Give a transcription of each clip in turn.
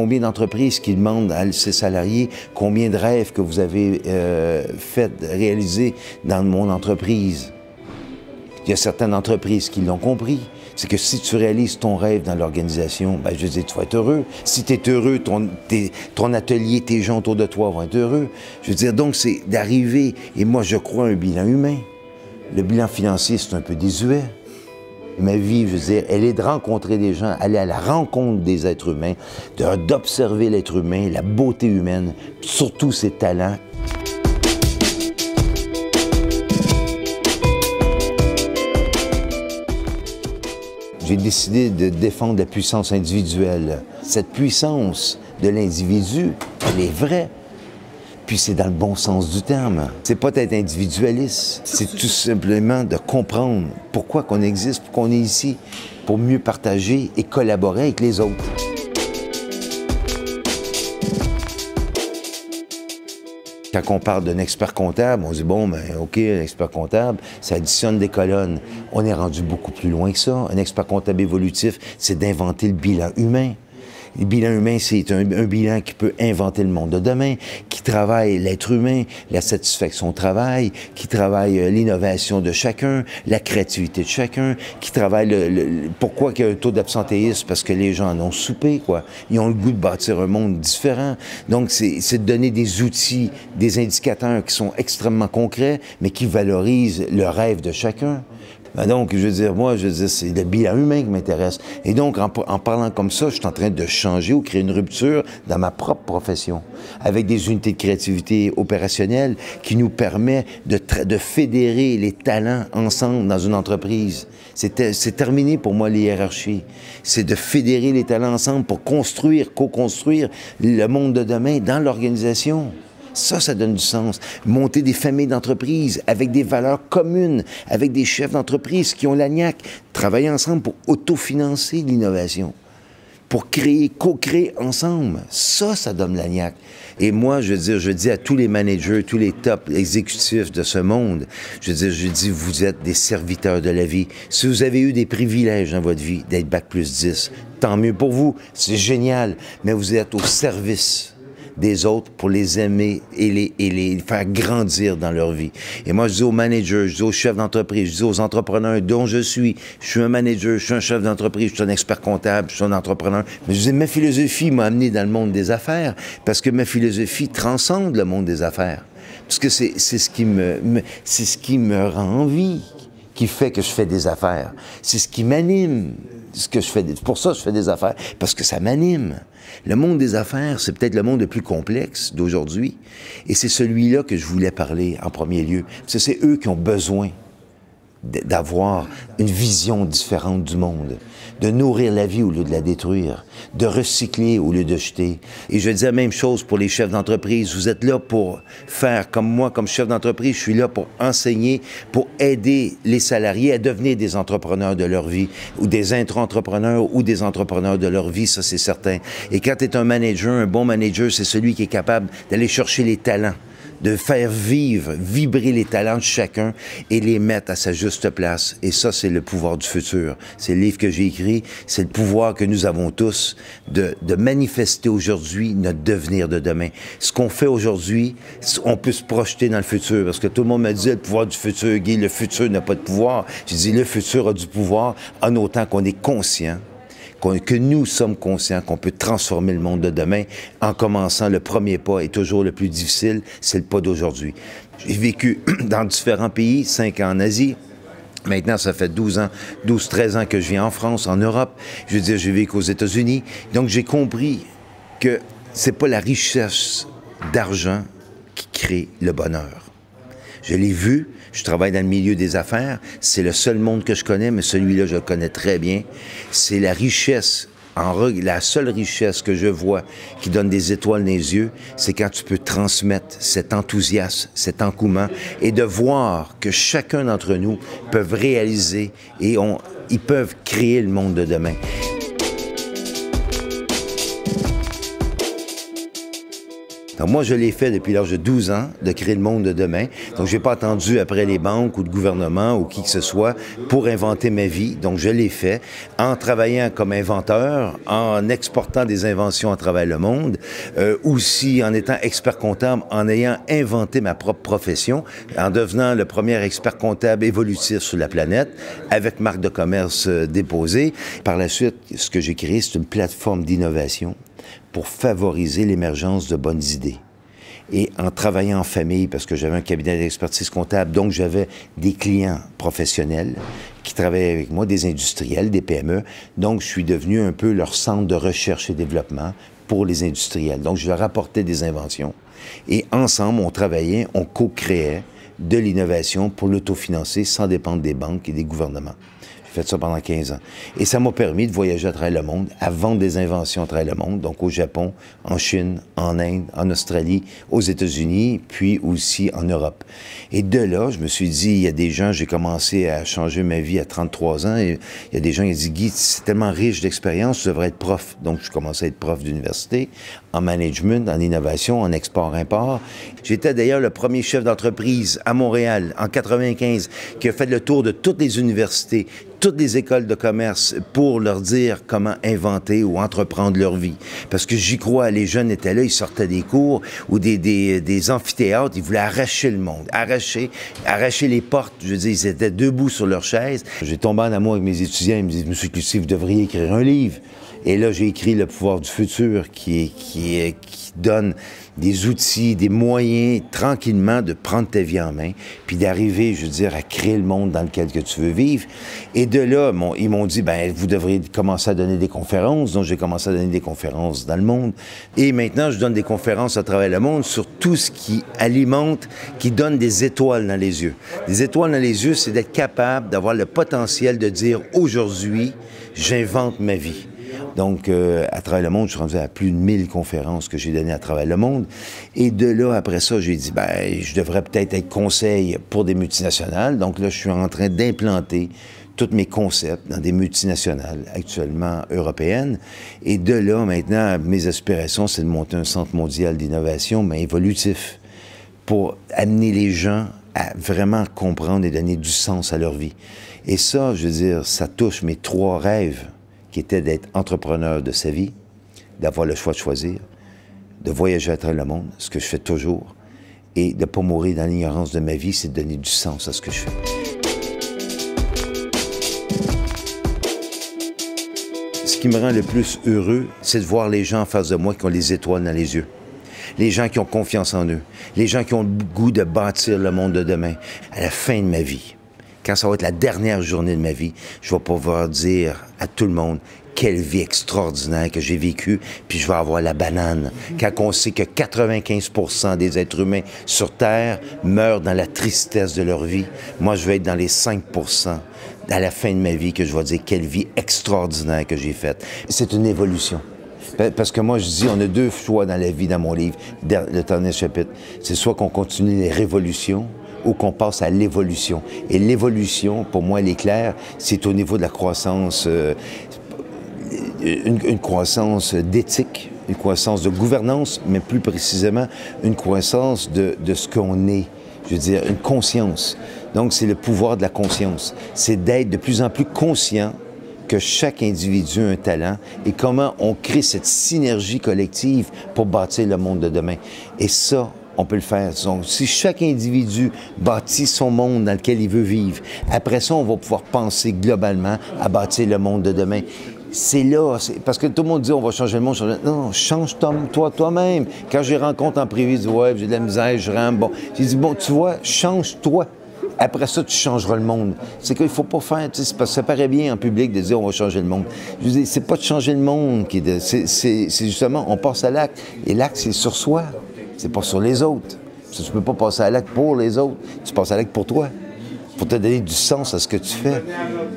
combien d'entreprises qui demandent à ses salariés combien de rêves que vous avez euh, fait réaliser dans mon entreprise? Il y a certaines entreprises qui l'ont compris. C'est que si tu réalises ton rêve dans l'organisation, ben, je veux dire, tu vas être heureux. Si tu es heureux, ton, ton atelier, tes gens autour de toi vont être heureux. Je veux dire, donc, c'est d'arriver, et moi, je crois un bilan humain. Le bilan financier, c'est un peu désuet. Ma vie, je veux dire, elle est de rencontrer des gens, aller à la rencontre des êtres humains, d'observer l'être humain, la beauté humaine, surtout ses talents j'ai décidé de défendre la puissance individuelle. Cette puissance de l'individu, elle est vraie. Puis c'est dans le bon sens du terme. C'est pas d'être individualiste, c'est tout simplement de comprendre pourquoi qu'on existe, pourquoi on est ici, pour mieux partager et collaborer avec les autres. Quand on parle d'un expert comptable, on dit bon, ben, OK, expert comptable, ça additionne des colonnes. On est rendu beaucoup plus loin que ça. Un expert comptable évolutif, c'est d'inventer le bilan humain. Le bilan humain, c'est un, bilan qui peut inventer le monde de demain, qui travaille l'être humain, la satisfaction au travail, qui travaille euh, l'innovation de chacun, la créativité de chacun, qui travaille le, pourquoi il y a un taux d'absentéisme? Parce que les gens en ont soupé quoi. Ils ont le goût de bâtir un monde différent. Donc c'est de donner des outils, des indicateurs qui sont extrêmement concrets, mais qui valorisent le rêve de chacun. Ben donc, je veux dire, moi, je veux c'est le bilan humain qui m'intéresse. Et donc, en, parlant comme ça, je suis en train de changer ou créer une rupture dans ma propre profession, avec des unités de créativité opérationnelle qui nous permet de, de fédérer les talents ensemble dans une entreprise. C'est terminé pour moi, les hiérarchies. C'est de fédérer les talents ensemble pour construire, co-construire le monde de demain dans l'organisation. Ça, ça donne du sens. Monter des familles d'entreprises avec des valeurs communes, avec des chefs d'entreprise qui ont l'agnac. Travailler ensemble pour autofinancer l'innovation, pour créer, co-créer ensemble. Ça, ça donne l'agnac. Et moi, je veux dire, je dis à tous les managers, tous les top exécutifs de ce monde, je veux dire, je dis, vous êtes des serviteurs de la vie. Si vous avez eu des privilèges dans votre vie d'être bac plus 10, tant mieux pour vous. C'est génial. Mais vous êtes au service des autres pour les aimer et les, et les faire grandir dans leur vie. Et moi, je dis aux managers, je dis aux chefs d'entreprise, je dis aux entrepreneurs dont je suis. Je suis un manager, je suis un chef d'entreprise, je suis un expert comptable, je suis un entrepreneur. Mais je dis, ma philosophie m'a amené dans le monde des affaires parce que ma philosophie transcende le monde des affaires. Parce que c'est ce qui me, c'est ce qui me rend envie qui fait que je fais des affaires. C'est ce qui m'anime, ce que je fais. Pour ça, je fais des affaires, parce que ça m'anime. Le monde des affaires, c'est peut-être le monde le plus complexe d'aujourd'hui, et c'est celui-là que je voulais parler en premier lieu. Parce que c'est eux qui ont besoin d'avoir une vision différente du monde, de nourrir la vie au lieu de la détruire, de recycler au lieu de jeter. Et je dis la même chose pour les chefs d'entreprise. Vous êtes là pour faire comme moi, comme chef d'entreprise, je suis là pour enseigner, pour aider les salariés à devenir des entrepreneurs de leur vie, ou des intra-entrepreneurs ou des entrepreneurs de leur vie, ça c'est certain. Et quand tu es un manager, un bon manager, c'est celui qui est capable d'aller chercher les talents de faire vivre, vibrer les talents de chacun et les mettre à sa juste place. Et ça, c'est le pouvoir du futur. C'est le livre que j'ai écrit, c'est le pouvoir que nous avons tous de, de manifester aujourd'hui notre devenir de demain. Ce qu'on fait aujourd'hui, on peut se projeter dans le futur, parce que tout le monde me dit le pouvoir du futur, Guy, le futur n'a pas de pouvoir. Je dis le futur a du pouvoir en autant qu'on est conscient que nous sommes conscients qu'on peut transformer le monde de demain en commençant le premier pas est toujours le plus difficile, c'est le pas d'aujourd'hui. J'ai vécu dans différents pays, cinq ans en Asie, Maintenant, ça fait 12 ans, 12, 13 ans que je vis en France, en Europe. Je veux dire, j'ai vécu aux États-Unis. Donc, j'ai compris que c'est pas la richesse d'argent qui crée le bonheur. Je l'ai vu, je travaille dans le milieu des affaires. C'est le seul monde que je connais, mais celui-là, je le connais très bien. C'est la richesse la seule richesse que je vois qui donne des étoiles dans les yeux, c'est quand tu peux transmettre cet enthousiasme, cet engouement et de voir que chacun d'entre nous peut réaliser et ils peuvent créer le monde de demain. Donc moi, je l'ai fait depuis l'âge de 12 ans, de créer le monde de demain. Donc j'ai pas attendu après les banques ou le gouvernement ou qui que ce soit pour inventer ma vie. Donc je l'ai fait en travaillant comme inventeur, en exportant des inventions à travers le monde, euh, aussi en étant expert comptable, en ayant inventé ma propre profession, en devenant le premier expert comptable évolutif sur la planète, avec marque de commerce euh, déposée. Par la suite, ce que j'ai créé, c'est une plateforme d'innovation pour favoriser l'émergence de bonnes idées. Et en travaillant en famille, parce que j'avais un cabinet d'expertise comptable, donc j'avais des clients professionnels qui travaillaient avec moi, des industriels, des PME. Donc, je suis devenu un peu leur centre de recherche et développement pour les industriels. Donc, je leur apportais des inventions. Et ensemble, on travaillait, on co-créait de l'innovation pour l'autofinancer sans dépendre des banques et des gouvernements. J'ai fait ça pendant 15 ans. Et ça m'a permis de voyager à travers le monde, à vendre des inventions à travers le monde, donc au Japon, en Chine, en Inde, en Australie, aux États-Unis, puis aussi en Europe. Et de là, je me suis dit, il y a des gens, j'ai commencé à changer ma vie à 33 ans, et il y a des gens qui ont dit, Guy, c'est tellement riche d'expérience, tu devrais être prof. Donc, je commençais à être prof d'université, en management, en innovation, en export-import. J'étais d'ailleurs le premier chef d'entreprise à Montréal, en 95, qui a fait le tour de toutes les universités, toutes les écoles de commerce pour leur dire comment inventer ou entreprendre leur vie. Parce que j'y crois, les jeunes étaient là, ils sortaient des cours ou des, amphithéâtres, ils voulaient arracher le monde, arracher, arracher les portes. Je veux dire, ils étaient debout sur leur chaise. J'ai tombé en amour avec mes étudiants, ils me disent, Monsieur vous devriez écrire un livre. Et là, j'ai écrit Le pouvoir du futur qui, donne des outils, des moyens tranquillement de prendre ta vie en main, puis d'arriver, je veux dire, à créer le monde dans lequel que tu veux vivre. Et de là, ils m'ont dit, ben vous devriez commencer à donner des conférences. Donc, j'ai commencé à donner des conférences dans le monde. Et maintenant, je donne des conférences à travers le monde sur tout ce qui alimente, qui donne des étoiles dans les yeux. Des étoiles dans les yeux, c'est d'être capable d'avoir le potentiel de dire, aujourd'hui, j'invente ma vie. Donc, euh, à travers le monde, je suis rendu à plus de 1000 conférences que j'ai données à travers le monde. Et de là, après ça, j'ai dit, ben, je devrais peut-être être conseil pour des multinationales. Donc là, je suis en train d'implanter tous mes concepts dans des multinationales actuellement européennes. Et de là, maintenant, mes aspirations, c'est de monter un centre mondial d'innovation, mais évolutif, pour amener les gens à vraiment comprendre et donner du sens à leur vie. Et ça, je veux dire, ça touche mes trois rêves qui était d'être entrepreneur de sa vie, d'avoir le choix de choisir, de voyager à travers le monde, ce que je fais toujours, et de ne pas mourir dans l'ignorance de ma vie, c'est de donner du sens à ce que je fais. Ce qui me rend le plus heureux, c'est de voir les gens en face de moi qui ont les étoiles dans les yeux. Les gens qui ont confiance en eux. Les gens qui ont le goût de bâtir le monde de demain. À la fin de ma vie, quand ça va être la dernière journée de ma vie, je vais pouvoir dire à tout le monde quelle vie extraordinaire que j'ai vécue, puis je vais avoir la banane. Quand on sait que 95 des êtres humains sur Terre meurent dans la tristesse de leur vie, moi, je vais être dans les 5 à la fin de ma vie que je vais dire quelle vie extraordinaire que j'ai faite. C'est une évolution. Parce que moi, je dis, on a deux choix dans la vie, dans mon livre, le dernier chapitre. C'est soit qu'on continue les révolutions, ou qu'on passe à l'évolution. Et l'évolution, pour moi, elle est claire, c'est au niveau de la croissance, euh, une, croissance d'éthique, une croissance de gouvernance, mais plus précisément, une croissance de, de ce qu'on est. Je veux dire, une conscience. Donc, c'est le pouvoir de la conscience. C'est d'être de plus en plus conscient que chaque individu a un talent et comment on crée cette synergie collective pour bâtir le monde de demain. Et ça, on peut le faire. Donc, si chaque individu bâtit son monde dans lequel il veut vivre, après ça, on va pouvoir penser globalement à bâtir le monde de demain. C'est là, parce que tout le monde dit on va changer le monde. Non, change toi toi-même. Quand j'ai rencontre en privé, je dis ouais, j'ai de la misère, je rame. Bon, j'ai dit bon, tu vois, change-toi. Après ça, tu changeras le monde. C'est qu'il faut pas faire, parce que ça paraît bien en public de dire on va changer le monde. Je dis, c'est pas de changer le monde qui est, c'est justement, on passe à l'acte. Et l'acte, c'est sur soi. C'est pas sur les autres. Tu ne peux pas passer à l'acte pour les autres. Tu passes à l'acte pour toi. Pour te donner du sens à ce que tu fais.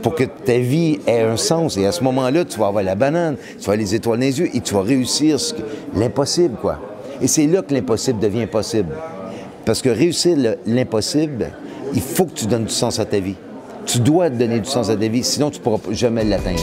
Pour que ta vie ait un sens. Et à ce moment-là, tu vas avoir la banane, tu vas avoir les étoiles dans les yeux et tu vas réussir l'impossible, quoi. Et c'est là que l'impossible devient possible. Parce que réussir l'impossible, il faut que tu donnes du sens à ta vie. Tu dois te donner du sens à ta vie, sinon tu ne pourras jamais l'atteindre.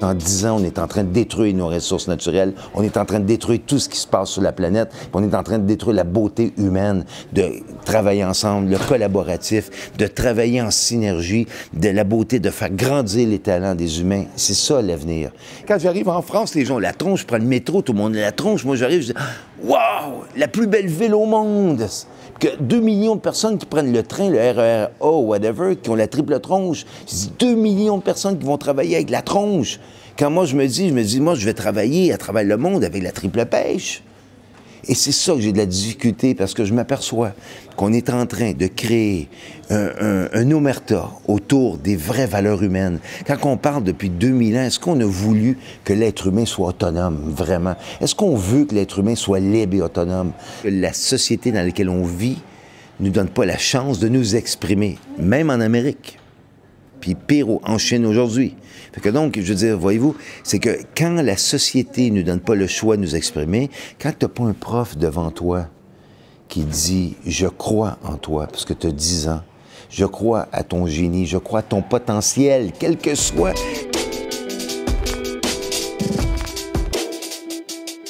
En 10 ans, on est en train de détruire nos ressources naturelles, on est en train de détruire tout ce qui se passe sur la planète, on est en train de détruire la beauté humaine, de travailler ensemble, le collaboratif, de travailler en synergie, de la beauté, de faire grandir les talents des humains. C'est ça l'avenir. Quand j'arrive en France, les gens la tronche, je prends le métro, tout le monde la tronche. Moi, j'arrive, je dis Waouh, la plus belle ville au monde! que 2 millions de personnes qui prennent le train, le RER O, whatever, qui ont la triple tronche. Je dis 2 millions de personnes qui vont travailler avec la tronche. Quand moi, je me dis, je me dis, moi, je vais travailler à travers le monde avec la triple pêche. Et c'est ça que j'ai de la difficulté parce que je m'aperçois qu'on est en train de créer un, omerta autour des vraies valeurs humaines. Quand on parle depuis 2000 ans, est-ce qu'on a voulu que l'être humain soit autonome, vraiment? Est-ce qu'on veut que l'être humain soit libre et autonome? Que la société dans laquelle on vit ne nous donne pas la chance de nous exprimer, même en Amérique puis pire en Chine aujourd'hui. Donc, je veux dire, voyez-vous, c'est que quand la société ne nous donne pas le choix de nous exprimer, quand tu n'as pas un prof devant toi qui dit « je crois en toi » parce que tu as 10 ans, je crois à ton génie, je crois à ton potentiel, quel que soit.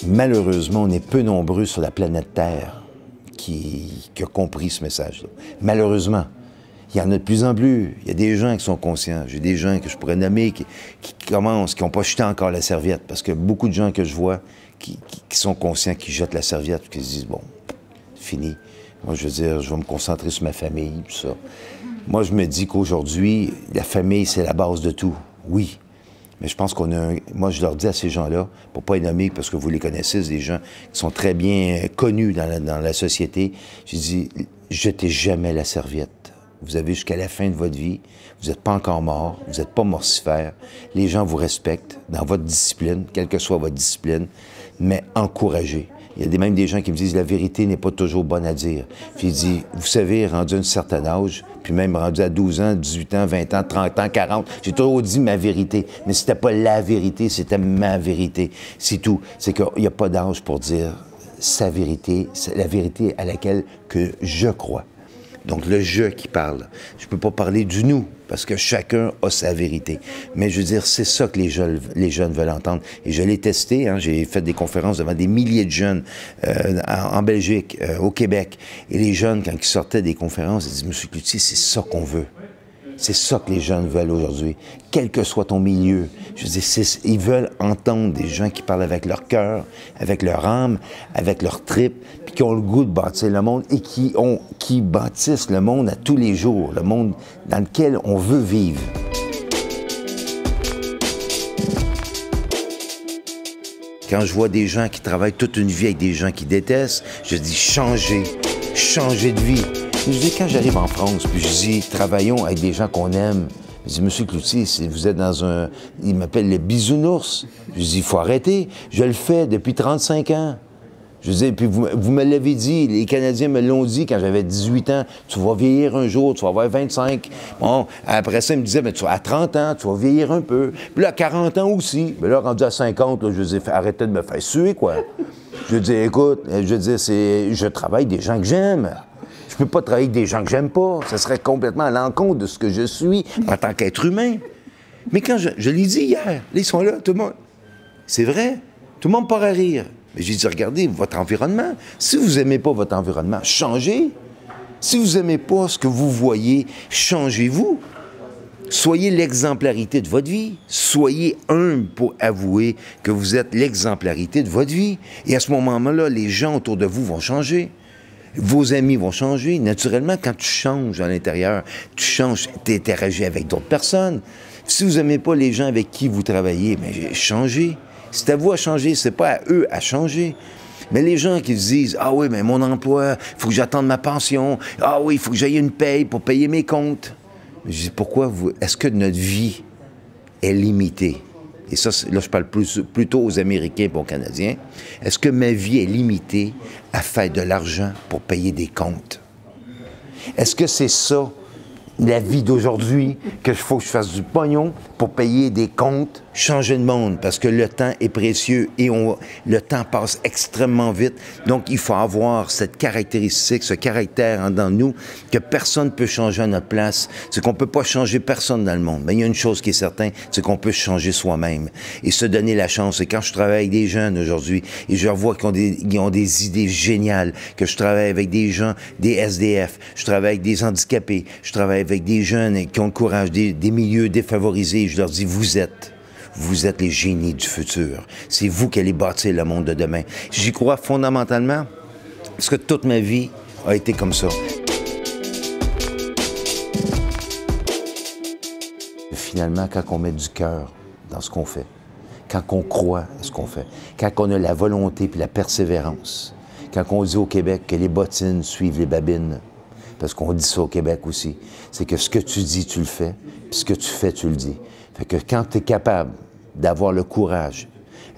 Malheureusement, on est peu nombreux sur la planète Terre qui, qui a compris ce message-là. Malheureusement il y en a de plus en plus. Il y a des gens qui sont conscients. J'ai des gens que je pourrais nommer qui, commencent, qui n'ont pas jeté encore la serviette. Parce que beaucoup de gens que je vois qui, sont conscients, qui jettent la serviette, qui se disent, bon, fini. Moi, je veux dire, je vais me concentrer sur ma famille, tout ça. Moi, je me dis qu'aujourd'hui, la famille, c'est la base de tout. Oui. Mais je pense qu'on a un... Moi, je leur dis à ces gens-là, pour pas les nommer, parce que vous les connaissez, c'est des gens qui sont très bien connus dans la, dans la société. Je dis, jetez jamais la serviette. Vous avez jusqu'à la fin de votre vie. Vous n'êtes pas encore mort. Vous n'êtes pas morcifère. Les gens vous respectent dans votre discipline, quelle que soit votre discipline, mais encouragez. Il y a même des gens qui me disent la vérité n'est pas toujours bonne à dire. Puis il dit, vous savez, rendu à un certain âge, puis même rendu à 12 ans, 18 ans, 20 ans, 30 ans, 40, j'ai toujours dit ma vérité. Mais c'était pas la vérité, c'était ma vérité. C'est tout. C'est qu'il n'y a pas d'âge pour dire sa vérité, la vérité à laquelle que je crois. Donc le je qui parle. Je ne peux pas parler du nous, parce que chacun a sa vérité. Mais je veux dire, c'est ça que les jeunes, les jeunes veulent entendre. Et je l'ai testé, hein, j'ai fait des conférences devant des milliers de jeunes euh, en, Belgique, euh, au Québec. Et les jeunes, quand ils sortaient des conférences, ils disaient, Monsieur Cloutier, c'est ça qu'on veut. C'est ça que les jeunes veulent aujourd'hui, quel que soit ton milieu. Je veux dire, ils veulent entendre des gens qui parlent avec leur cœur, avec leur âme, avec leur trip, puis qui ont le goût de bâtir le monde et qui, bâtissent le monde à tous les jours, le monde dans lequel on veut vivre. Quand je vois des gens qui travaillent toute une vie avec des gens qui détestent, je dis changez, changez de vie. Je dis, quand j'arrive en France, puis je dis, travaillons avec des gens qu'on aime. Je dis, Monsieur Cloutier, vous êtes dans un. Il m'appelle le bisounours. Je dis, il faut arrêter. Je le fais depuis 35 ans. Je dis, puis vous, me l'avez dit, les Canadiens me l'ont dit quand j'avais 18 ans. Tu vas vieillir un jour, tu vas avoir 25. Bon, après ça, ils me disaient, mais tu à 30 ans, tu vas vieillir un peu. Puis là, à 40 ans aussi. Mais là, rendu à 50, là, je dis, arrêtez de me faire suer, quoi. Je dis, écoute, je dis, c'est, je travaille des gens que j'aime. Je peux pas travailler avec des gens que j'aime pas. Ce serait complètement à l'encontre de ce que je suis en tant qu'être humain. Mais quand je, l'ai dit hier, ils sont là, tout le monde. C'est vrai, tout le monde part à rire. Mais j'ai dit, regardez votre environnement. Si vous n'aimez pas votre environnement, changez. Si vous n'aimez pas ce que vous voyez, changez-vous. Soyez l'exemplarité de votre vie. Soyez humble pour avouer que vous êtes l'exemplarité de votre vie. Et à ce moment-là, les gens autour de vous vont changer. Vos amis vont changer. Naturellement, quand tu changes à l'intérieur, tu changes, tu interagis avec d'autres personnes. Si vous n'aimez pas les gens avec qui vous travaillez, mais changez. C'est à vous à changer, c'est pas à eux à changer. Mais les gens qui se disent Ah oui, mais mon emploi, il faut que j'attende ma pension. Ah oui, il faut que j'aille une paye pour payer mes comptes. Je dis Pourquoi vous. Est-ce que notre vie est limitée? Et ça, là, je parle plutôt aux Américains et aux Canadiens, est-ce que ma vie est limitée à faire de l'argent pour payer des comptes? Est-ce que c'est ça, la vie d'aujourd'hui, que que je fasse du pognon pour payer des comptes? Changer le monde parce que le temps est précieux et on, le temps passe extrêmement vite. Donc, il faut avoir cette caractéristique, ce caractère en dans nous que personne ne peut changer à notre place. C'est qu'on peut pas changer personne dans le monde. Mais il y a une chose qui est certaine, c'est qu'on peut changer soi-même et se donner la chance. Et quand je travaille avec des jeunes aujourd'hui et je vois qu'ils ont des, ils ont des idées géniales, que je travaille avec des gens, des SDF, je travaille avec des handicapés, je travaille avec des jeunes qui ont le courage, des, des milieux défavorisés, je leur dis, vous êtes vous êtes les génies du futur. C'est vous qui allez bâtir le monde de demain. J'y crois fondamentalement parce que toute ma vie a été comme ça. Finalement, quand on met du cœur dans ce qu'on fait, quand on croit à ce qu'on fait, quand on a la volonté puis la persévérance, quand on dit au Québec que les bottines suivent les babines, parce qu'on dit ça au Québec aussi, c'est que ce que tu dis, tu le fais, puis ce que tu fais, tu le dis. Fait que quand tu es capable d'avoir le courage,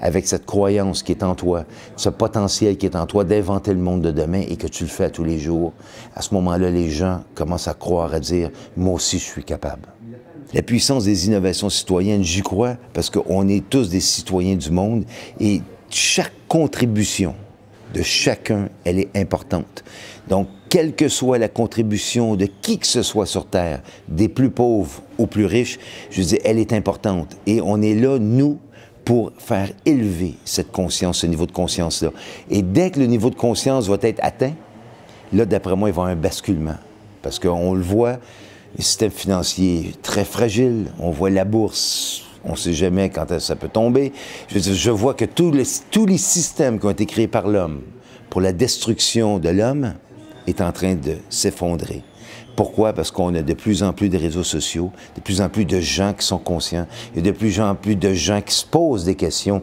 avec cette croyance qui est en toi, ce potentiel qui est en toi d'inventer le monde de demain et que tu le fais tous les jours, à ce moment-là, les gens commencent à croire, à dire, moi aussi, je suis capable. La puissance des innovations citoyennes, j'y crois, parce qu'on est tous des citoyens du monde et chaque contribution de chacun, elle est importante. Donc, quelle que soit la contribution de qui que ce soit sur Terre, des plus pauvres aux plus riches, je dis, elle est importante. Et on est là, nous, pour faire élever cette conscience, ce niveau de conscience-là. Et dès que le niveau de conscience va être atteint, là, d'après moi, il va y avoir un basculement. Parce qu'on le voit, le système financier est très fragile. On voit la bourse, on ne sait jamais quand ça peut tomber. Je, vois que tous les, tous les systèmes qui ont été créés par l'homme pour la destruction de l'homme est en train de s'effondrer. Pourquoi? Parce qu'on a de plus en plus de réseaux sociaux, de plus en plus de gens qui sont conscients, et de plus en plus de gens qui se posent des questions.